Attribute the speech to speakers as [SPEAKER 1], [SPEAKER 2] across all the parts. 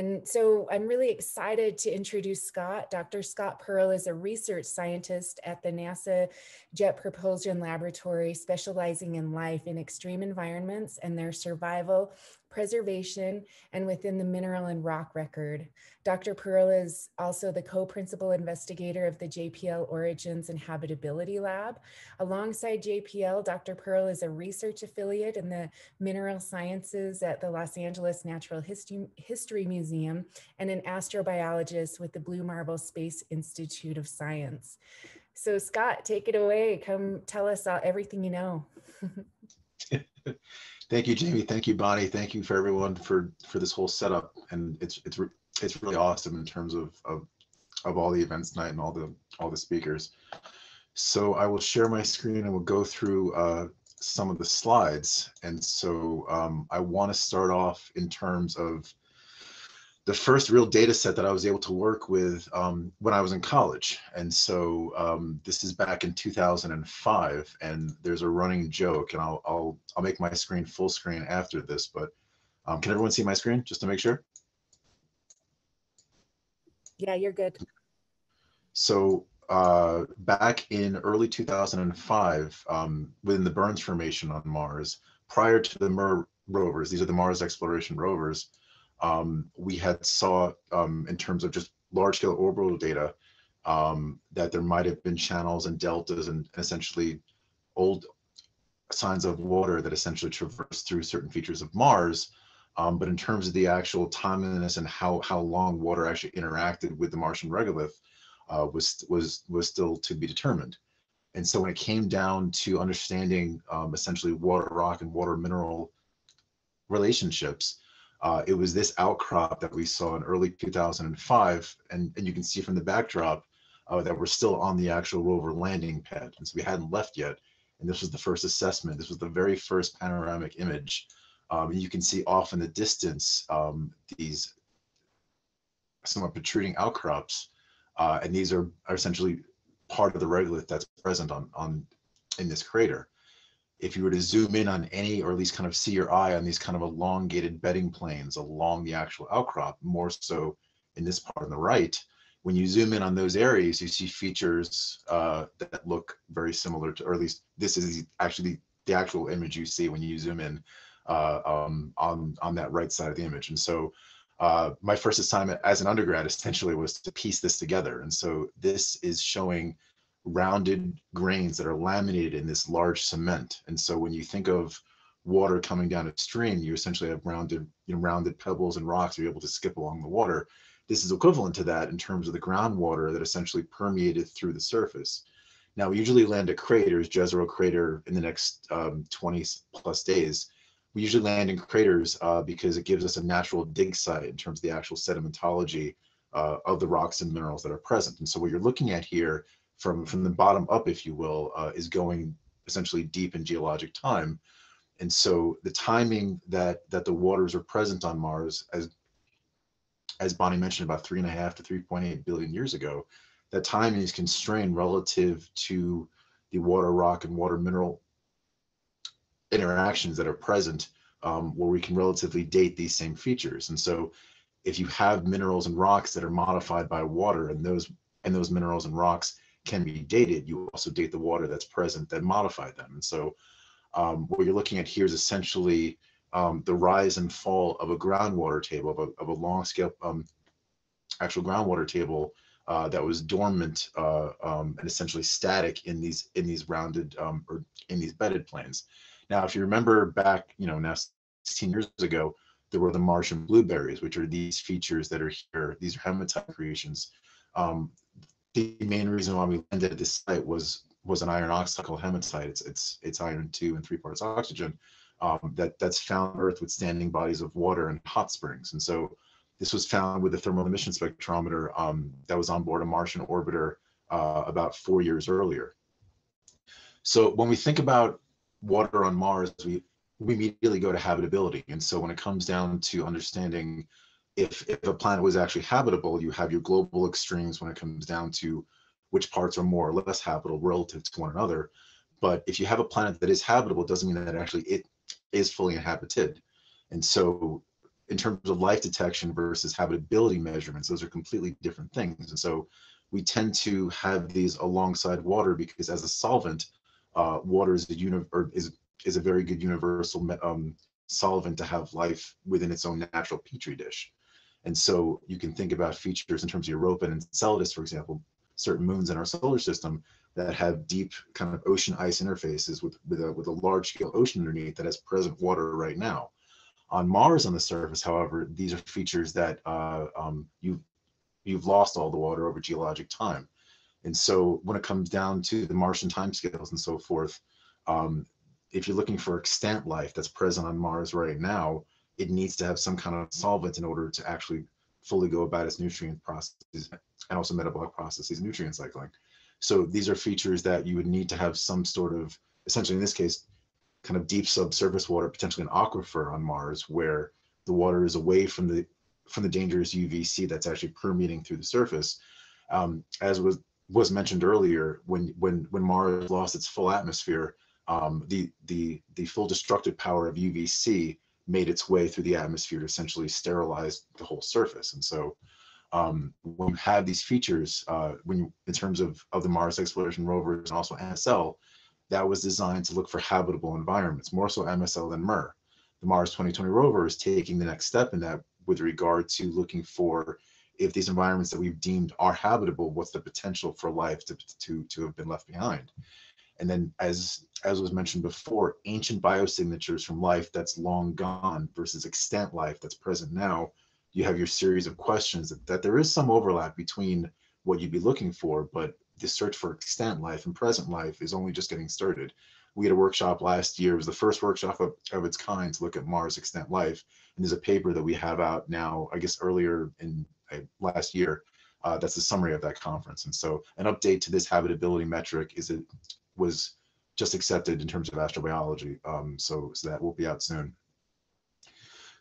[SPEAKER 1] And so I'm really excited to introduce Scott. Dr. Scott Perl is a research scientist at the NASA Jet Propulsion Laboratory, specializing in life in extreme environments and their survival preservation, and within the mineral and rock record. Dr. Perl is also the co-principal investigator of the JPL Origins and Habitability Lab. Alongside JPL, Dr. Perl is a research affiliate in the mineral sciences at the Los Angeles Natural History Museum and an astrobiologist with the Blue Marble Space Institute of Science. So Scott, take it away. Come tell us all, everything you know.
[SPEAKER 2] Thank you, Jamie. Thank you, Bonnie. Thank you for everyone for for this whole setup. And it's it's it's really awesome in terms of of of all the events tonight and all the all the speakers. So I will share my screen and we'll go through uh, some of the slides. And so um, I want to start off in terms of the first real data set that I was able to work with um, when I was in college. And so um, this is back in 2005 and there's a running joke and I'll, I'll, I'll make my screen full screen after this, but um, can everyone see my screen just to make sure?
[SPEAKER 1] Yeah, you're good.
[SPEAKER 2] So uh, back in early 2005, um, within the Burns Formation on Mars, prior to the MER rovers, these are the Mars exploration rovers, um, we had saw um, in terms of just large scale orbital data um, that there might have been channels and deltas and essentially old signs of water that essentially traverse through certain features of Mars. Um, but in terms of the actual timeliness and how how long water actually interacted with the Martian regolith uh, was was was still to be determined. And so when it came down to understanding um, essentially water rock and water mineral relationships, uh, it was this outcrop that we saw in early 2005, and, and you can see from the backdrop uh, that we're still on the actual rover landing pad, and so we hadn't left yet. And this was the first assessment. This was the very first panoramic image. Um, you can see off in the distance um, these somewhat protruding outcrops, uh, and these are, are essentially part of the regolith that's present on, on in this crater if you were to zoom in on any, or at least kind of see your eye on these kind of elongated bedding planes along the actual outcrop, more so in this part on the right, when you zoom in on those areas, you see features uh, that look very similar to, or at least this is actually the actual image you see when you zoom in uh, um, on, on that right side of the image. And so uh, my first assignment as an undergrad essentially was to piece this together. And so this is showing rounded grains that are laminated in this large cement. And so when you think of water coming down a stream, you essentially have rounded, you know, rounded pebbles and rocks you're able to skip along the water. This is equivalent to that in terms of the groundwater that essentially permeated through the surface. Now, we usually land at craters, Jezero crater in the next um, 20 plus days. We usually land in craters uh, because it gives us a natural dig site in terms of the actual sedimentology uh, of the rocks and minerals that are present. And so what you're looking at here from from the bottom up, if you will, uh, is going essentially deep in geologic time. And so the timing that that the waters are present on Mars, as as Bonnie mentioned, about three and a half to 3.8 billion years ago, that timing is constrained relative to the water rock and water mineral interactions that are present um, where we can relatively date these same features. And so if you have minerals and rocks that are modified by water and those and those minerals and rocks can be dated, you also date the water that's present that modified them. And so um, what you're looking at here is essentially um, the rise and fall of a groundwater table, of a, of a long scale um, actual groundwater table uh, that was dormant uh, um, and essentially static in these in these rounded um, or in these bedded planes. Now, if you remember back, you know, now 16 years ago, there were the Martian blueberries, which are these features that are here. These are hematite concretions. Um, the main reason why we landed at this site was was an iron oxide called hematite. It's it's it's iron two and three parts oxygen. Um, that that's found on Earth with standing bodies of water and hot springs. And so this was found with the thermal emission spectrometer um, that was on board a Martian orbiter uh, about four years earlier. So when we think about water on Mars, we we immediately go to habitability. And so when it comes down to understanding if if a planet was actually habitable, you have your global extremes when it comes down to which parts are more or less habitable relative to one another. But if you have a planet that is habitable, it doesn't mean that actually it is fully inhabited. And so in terms of life detection versus habitability measurements, those are completely different things. And so we tend to have these alongside water because as a solvent, uh, water is a or is is a very good universal um, solvent to have life within its own natural petri dish. And so you can think about features in terms of Europa and Enceladus, for example, certain moons in our solar system that have deep kind of ocean ice interfaces with with a, with a large scale ocean underneath that has present water right now. On Mars on the surface, however, these are features that uh, um, you've you've lost all the water over geologic time. And so when it comes down to the Martian timescales and so forth, um, if you're looking for extant life that's present on Mars right now, it needs to have some kind of solvent in order to actually fully go about its nutrient processes and also metabolic processes, nutrient cycling. So these are features that you would need to have some sort of, essentially in this case, kind of deep subsurface water, potentially an aquifer on Mars, where the water is away from the from the dangerous UVC that's actually permeating through the surface. Um, as was was mentioned earlier, when when when Mars lost its full atmosphere, um, the the the full destructive power of UVC made its way through the atmosphere to essentially sterilize the whole surface. And so um, when you have these features, uh, when you, in terms of, of the Mars exploration rovers and also MSL, that was designed to look for habitable environments, more so MSL than MER. The Mars 2020 rover is taking the next step in that with regard to looking for if these environments that we've deemed are habitable, what's the potential for life to, to, to have been left behind? And then as, as was mentioned before, ancient biosignatures from life that's long gone versus extant life that's present now, you have your series of questions that, that there is some overlap between what you'd be looking for, but the search for extant life and present life is only just getting started. We had a workshop last year. It was the first workshop of, of its kind to look at Mars extant life. And there's a paper that we have out now, I guess earlier in uh, last year. Uh, that's the summary of that conference. And so an update to this habitability metric is it was just accepted in terms of astrobiology. Um, so, so that will be out soon.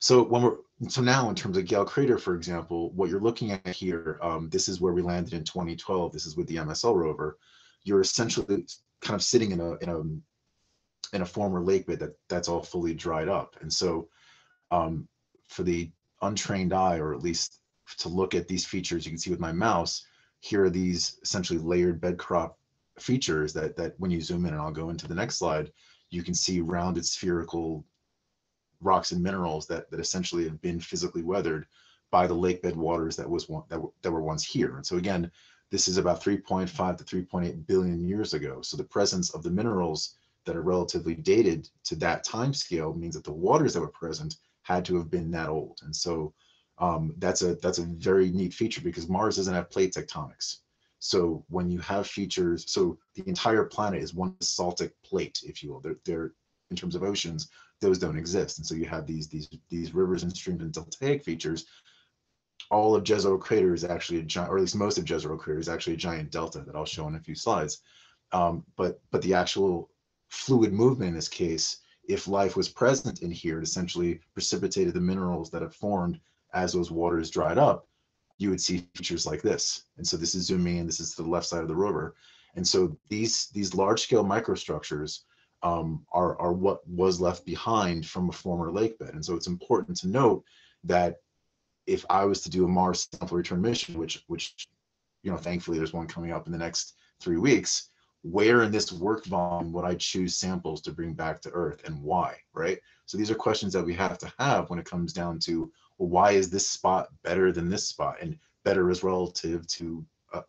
[SPEAKER 2] So when we're so now in terms of Gale Crater, for example, what you're looking at here, um, this is where we landed in 2012. This is with the MSL rover. You're essentially kind of sitting in a in a in a former lake bed that that's all fully dried up. And so um, for the untrained eye, or at least to look at these features, you can see with my mouse, here are these essentially layered bed crop features that that when you zoom in, and I'll go into the next slide, you can see rounded spherical rocks and minerals that that essentially have been physically weathered by the lake bed waters that was one that, that were once here. And so again, this is about 3.5 to 3.8 billion years ago. So the presence of the minerals that are relatively dated to that time scale means that the waters that were present had to have been that old. And so um, that's a that's a very neat feature because Mars doesn't have plate tectonics. So when you have features, so the entire planet is one basaltic plate, if you will. They're, they're in terms of oceans, those don't exist. And so you have these these these rivers and streams and deltaic features. All of Jezero crater is actually a giant, or at least most of Jezero crater is actually a giant delta that I'll show in a few slides. Um, but but the actual fluid movement in this case, if life was present in here, it essentially precipitated the minerals that have formed as those waters dried up you would see features like this. And so this is zooming in, this is to the left side of the rover. And so these, these large scale microstructures um, are, are what was left behind from a former lake bed. And so it's important to note that if I was to do a Mars sample return mission, which, which, you know, thankfully there's one coming up in the next three weeks, where in this work volume would I choose samples to bring back to Earth and why, right? So these are questions that we have to have when it comes down to well, why is this spot better than this spot? And better is relative to uh,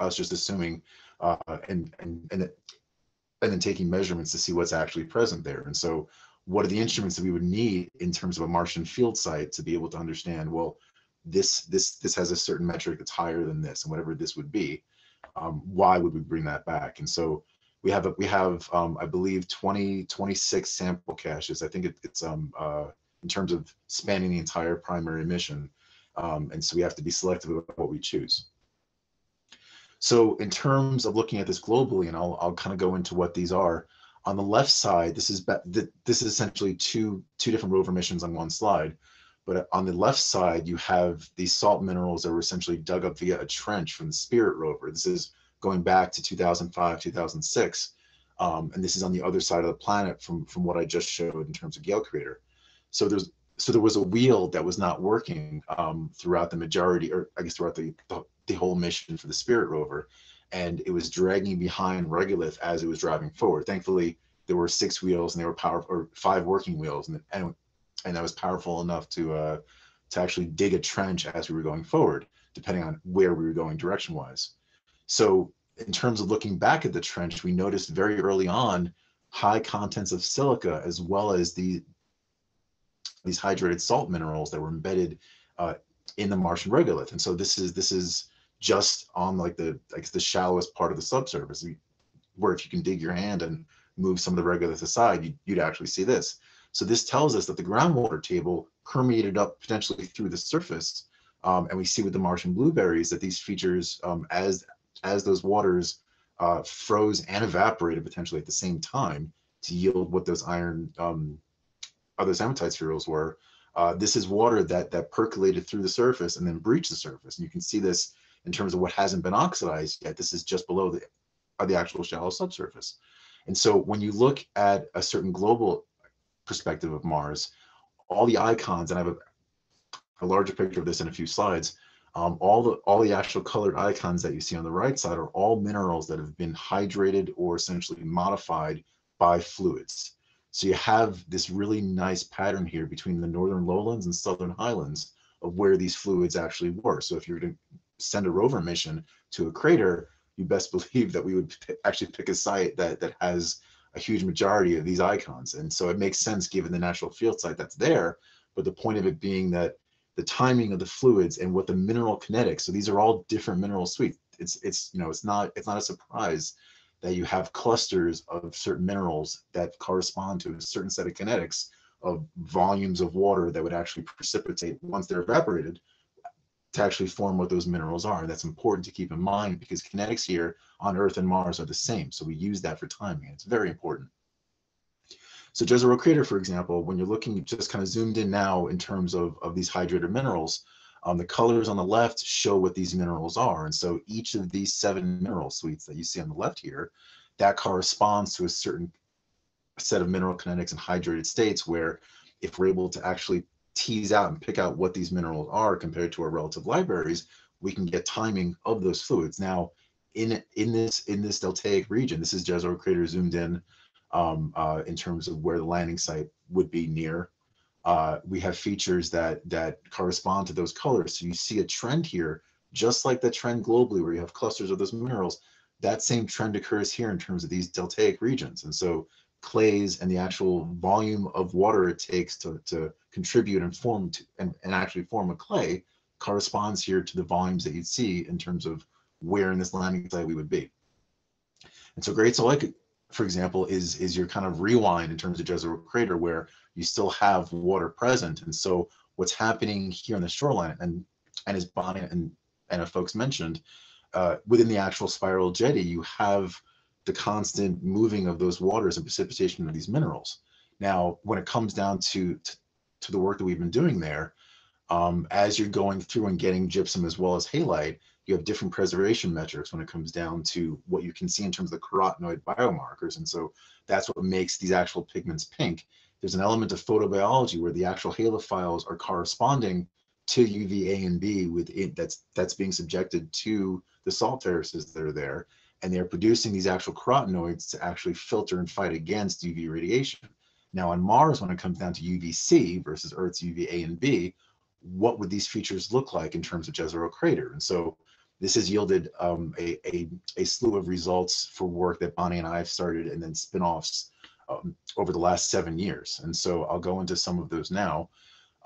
[SPEAKER 2] us just assuming uh, and and and and then taking measurements to see what's actually present there. And so, what are the instruments that we would need in terms of a Martian field site to be able to understand? Well, this this this has a certain metric that's higher than this, and whatever this would be, um, why would we bring that back? And so we have we have um, I believe 20 26 sample caches. I think it, it's um uh, in terms of spanning the entire primary mission. Um, and so we have to be selective about what we choose. So in terms of looking at this globally, and I'll, I'll kind of go into what these are, on the left side, this is this is essentially two two different rover missions on one slide. But on the left side, you have these salt minerals that were essentially dug up via a trench from the Spirit rover. This is going back to 2005, 2006. Um, and this is on the other side of the planet from, from what I just showed in terms of Gale Crater. So there's so there was a wheel that was not working um, throughout the majority, or I guess throughout the, the, the whole mission for the Spirit rover, and it was dragging behind Regolith as it was driving forward. Thankfully, there were six wheels and they were powerful, or five working wheels, and and, and that was powerful enough to uh, to actually dig a trench as we were going forward, depending on where we were going direction wise. So in terms of looking back at the trench, we noticed very early on high contents of silica as well as the these hydrated salt minerals that were embedded uh, in the Martian regolith. And so this is this is just on like the like the shallowest part of the subsurface, where if you can dig your hand and move some of the regolith aside, you, you'd actually see this. So this tells us that the groundwater table permeated up potentially through the surface. Um, and we see with the Martian blueberries that these features, um, as as those waters uh, froze and evaporated potentially at the same time to yield what those iron um, other hematite spherules were. Uh, this is water that that percolated through the surface and then breached the surface. And you can see this in terms of what hasn't been oxidized yet. This is just below the, uh, the actual shallow subsurface. And so when you look at a certain global perspective of Mars, all the icons, and I have a, a larger picture of this in a few slides, um, all the all the actual colored icons that you see on the right side are all minerals that have been hydrated or essentially modified by fluids. So you have this really nice pattern here between the northern lowlands and southern highlands of where these fluids actually were. So if you're going to send a rover mission to a crater, you best believe that we would actually pick a site that that has a huge majority of these icons. And so it makes sense given the natural field site that's there. But the point of it being that the timing of the fluids and what the mineral kinetics, so these are all different mineral suites. It's it's you know it's not it's not a surprise that you have clusters of certain minerals that correspond to a certain set of kinetics of volumes of water that would actually precipitate once they're evaporated to actually form what those minerals are. That's important to keep in mind because kinetics here on Earth and Mars are the same. So we use that for timing. It's very important. So Jezero Crater, for example, when you're looking just kind of zoomed in now in terms of, of these hydrated minerals, um, the colors on the left show what these minerals are. And so each of these seven mineral suites that you see on the left here, that corresponds to a certain set of mineral kinetics and hydrated states where if we're able to actually tease out and pick out what these minerals are compared to our relative libraries, we can get timing of those fluids. Now, in in this in this deltaic region, this is Jezero crater zoomed in um, uh, in terms of where the landing site would be near uh, we have features that that correspond to those colors. So you see a trend here, just like the trend globally where you have clusters of those minerals, that same trend occurs here in terms of these deltaic regions. And so clays and the actual volume of water it takes to, to contribute and form to, and, and actually form a clay corresponds here to the volumes that you'd see in terms of where in this landing site we would be. And so Great Salt Lake, for example, is, is your kind of rewind in terms of Jezero Crater where you still have water present. And so what's happening here on the shoreline, and and as Bonnie and and folks mentioned, uh, within the actual spiral jetty, you have the constant moving of those waters and precipitation of these minerals. Now, when it comes down to to, to the work that we've been doing there, um, as you're going through and getting gypsum as well as halite, you have different preservation metrics when it comes down to what you can see in terms of the carotenoid biomarkers. And so that's what makes these actual pigments pink there's an element of photobiology where the actual halophiles are corresponding to UVA and B with it that's that's being subjected to the salt terraces that are there, and they're producing these actual carotenoids to actually filter and fight against UV radiation. Now on Mars, when it comes down to UVC versus Earth's UVA and B, what would these features look like in terms of Jezero crater? And so this has yielded um, a, a, a slew of results for work that Bonnie and I have started and then spin-offs um, over the last seven years. And so I'll go into some of those now.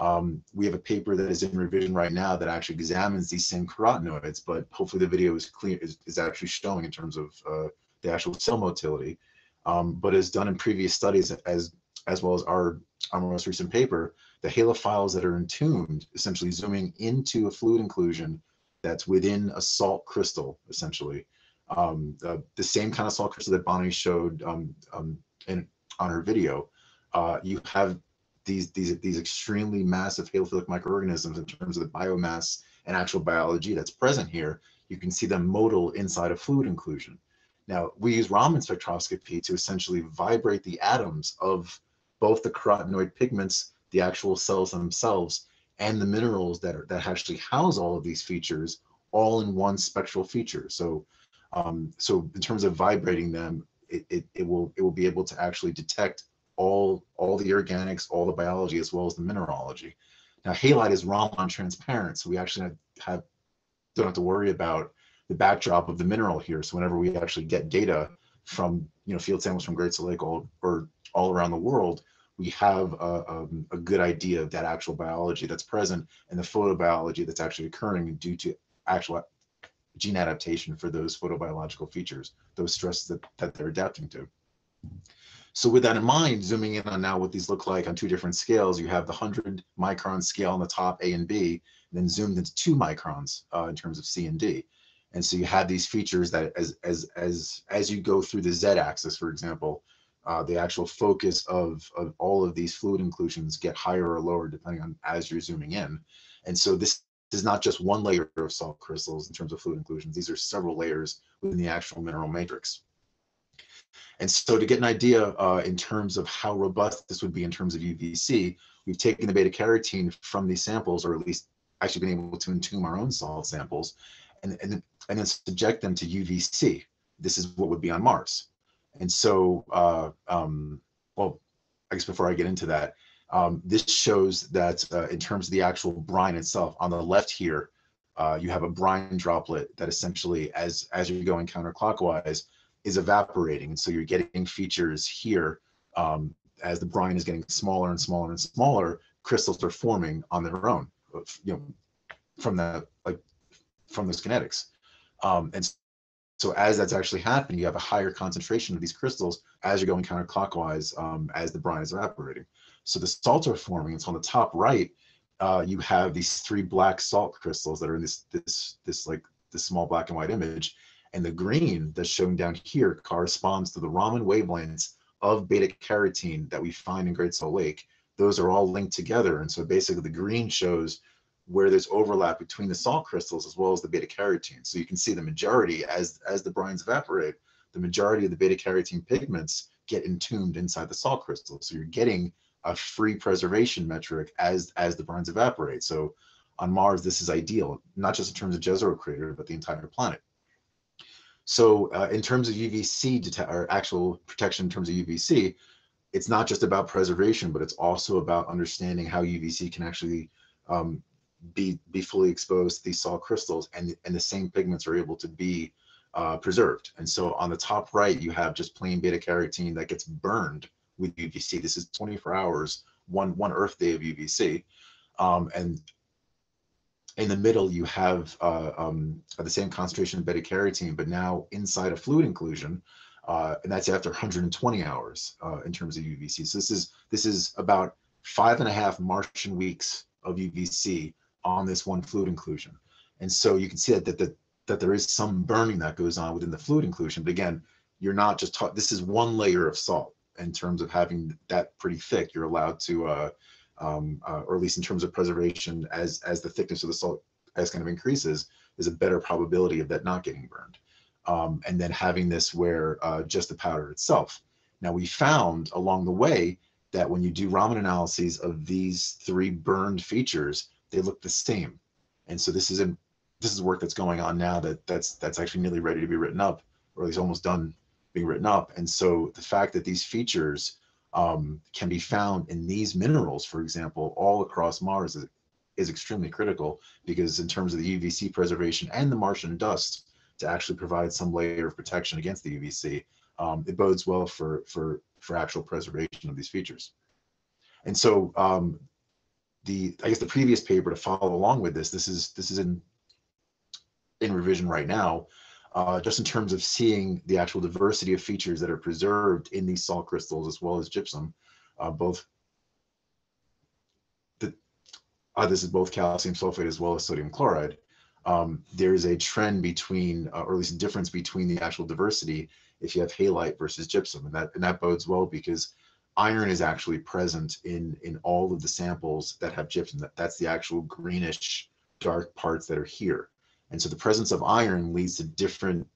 [SPEAKER 2] Um, we have a paper that is in revision right now that actually examines these same carotenoids, but hopefully the video is clear, is, is actually showing in terms of uh, the actual cell motility. Um, but as done in previous studies, as as well as our, our most recent paper, the halophiles that are entombed, essentially zooming into a fluid inclusion that's within a salt crystal, essentially. Um, uh, the same kind of salt crystal that Bonnie showed um, um in on her video, uh, you have these these these extremely massive halophilic microorganisms in terms of the biomass and actual biology that's present here. You can see them motile inside of fluid inclusion. Now we use Raman spectroscopy to essentially vibrate the atoms of both the carotenoid pigments, the actual cells themselves and the minerals that are that actually house all of these features all in one spectral feature. So, um, so in terms of vibrating them, it, it, it will it will be able to actually detect all all the organics, all the biology, as well as the mineralogy. Now, halite is Raman transparent, so we actually have, have don't have to worry about the backdrop of the mineral here. So whenever we actually get data from you know field samples from Great Salt Lake all, or all around the world, we have a, um, a, good idea of that actual biology that's present and the photobiology that's actually occurring due to actual gene adaptation for those photobiological features, those stresses that, that they're adapting to. So with that in mind, zooming in on now what these look like on two different scales, you have the 100 micron scale on the top A and B, and then zoomed into two microns uh, in terms of C and D. And so you have these features that as, as, as, as you go through the Z axis, for example, uh, the actual focus of, of all of these fluid inclusions get higher or lower depending on as you're zooming in. And so this is not just one layer of salt crystals in terms of fluid inclusions. These are several layers within the actual mineral matrix. And so to get an idea uh, in terms of how robust this would be in terms of UVC, we've taken the beta carotene from these samples, or at least actually been able to entomb our own salt samples, and, and, and then subject them to UVC. This is what would be on Mars. And so, uh, um, well, I guess before I get into that, um, this shows that uh, in terms of the actual brine itself, on the left here, uh, you have a brine droplet that essentially, as as you're going counterclockwise, is evaporating. And so you're getting features here um, as the brine is getting smaller and smaller and smaller. Crystals are forming on their own, you know, from the like from those kinetics. Um, and so as that's actually happening, you have a higher concentration of these crystals as you're going counterclockwise um, as the brine is evaporating. So the salts are forming. And so on the top right, uh, you have these three black salt crystals that are in this this this like this small black and white image. And the green that's shown down here corresponds to the Raman wavelengths of beta carotene that we find in Great Salt Lake. Those are all linked together. And so basically the green shows where there's overlap between the salt crystals as well as the beta carotene. So you can see the majority as, as the brines evaporate, the majority of the beta carotene pigments get entombed inside the salt crystals. So you're getting a free preservation metric as as the brines evaporate. So on Mars, this is ideal, not just in terms of Jezero crater, but the entire planet. So uh, in terms of UVC or actual protection in terms of UVC, it's not just about preservation, but it's also about understanding how UVC can actually um, be be fully exposed to these salt crystals, and and the same pigments are able to be uh, preserved. And so on the top right, you have just plain beta carotene that gets burned with UVC. This is 24 hours, one one Earth day of UVC, um, and in the middle you have uh, um, the same concentration of beta carotene, but now inside a fluid inclusion, uh, and that's after 120 hours uh, in terms of UVC. So this is this is about five and a half Martian weeks of UVC on this one fluid inclusion, and so you can see that that that, that there is some burning that goes on within the fluid inclusion. But again, you're not just taught. This is one layer of salt in terms of having that pretty thick, you're allowed to, uh, um, uh, or at least in terms of preservation, as as the thickness of the salt as kind of increases, there's a better probability of that not getting burned. Um, and then having this where uh, just the powder itself. Now we found along the way that when you do Raman analyses of these three burned features, they look the same. And so this is in this is work that's going on now that that's that's actually nearly ready to be written up, or at least almost done being written up. And so the fact that these features um, can be found in these minerals, for example, all across Mars is, is extremely critical because in terms of the UVC preservation and the Martian dust to actually provide some layer of protection against the UVC, um, it bodes well for, for, for actual preservation of these features. And so um, the, I guess the previous paper to follow along with this, this is, this is in, in revision right now, uh, just in terms of seeing the actual diversity of features that are preserved in these salt crystals as well as gypsum, uh, both the, uh, this is both calcium sulfate as well as sodium chloride. Um, there is a trend between, uh, or at least a difference between the actual diversity if you have halite versus gypsum, and that and that bodes well because iron is actually present in in all of the samples that have gypsum. That that's the actual greenish dark parts that are here. And so the presence of iron leads to different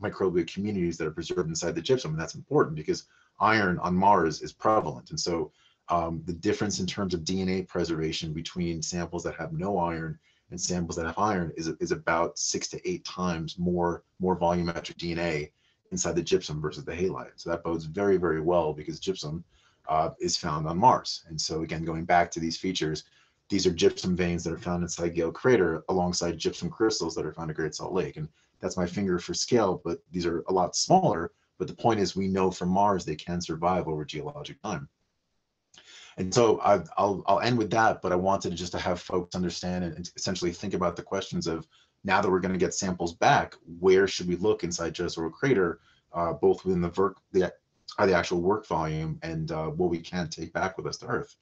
[SPEAKER 2] microbial communities that are preserved inside the gypsum. And that's important because iron on Mars is prevalent. And so um, the difference in terms of DNA preservation between samples that have no iron and samples that have iron is, is about six to eight times more, more volumetric DNA inside the gypsum versus the halite. So that bodes very, very well because gypsum uh, is found on Mars. And so again, going back to these features, these are gypsum veins that are found inside Gale Crater alongside gypsum crystals that are found at Great Salt Lake. And that's my finger for scale, but these are a lot smaller. But the point is we know from Mars they can survive over geologic time. And so I, will I'll end with that, but I wanted just to have folks understand and essentially think about the questions of now that we're going to get samples back, where should we look inside Jezero Crater, uh, both within the, ver- the, uh, the actual work volume and uh, what we can take back with us to Earth.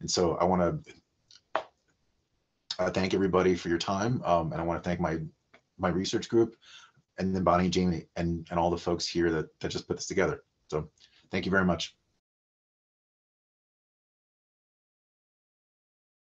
[SPEAKER 2] And so I want to uh, thank everybody for your time, um, and I want to thank my my research group, and then Bonnie, Jamie, and and all the folks here that that just put this together. So thank you very much.